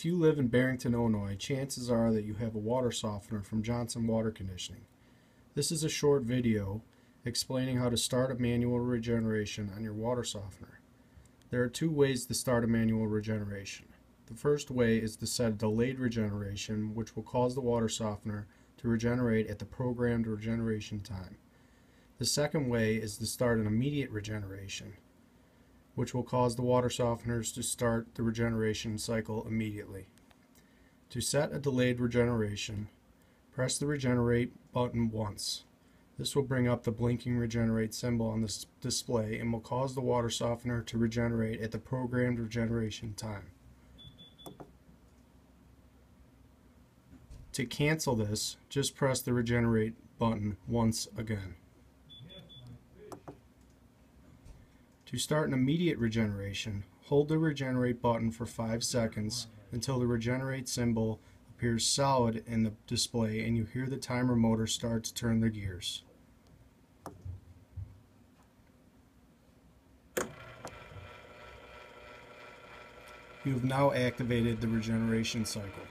If you live in Barrington, Illinois, chances are that you have a water softener from Johnson Water Conditioning. This is a short video explaining how to start a manual regeneration on your water softener. There are two ways to start a manual regeneration. The first way is to set a delayed regeneration which will cause the water softener to regenerate at the programmed regeneration time. The second way is to start an immediate regeneration which will cause the water softeners to start the regeneration cycle immediately. To set a delayed regeneration, press the regenerate button once. This will bring up the blinking regenerate symbol on the display and will cause the water softener to regenerate at the programmed regeneration time. To cancel this, just press the regenerate button once again. To start an immediate regeneration, hold the regenerate button for 5 seconds until the regenerate symbol appears solid in the display and you hear the timer motor start to turn the gears. You have now activated the regeneration cycle.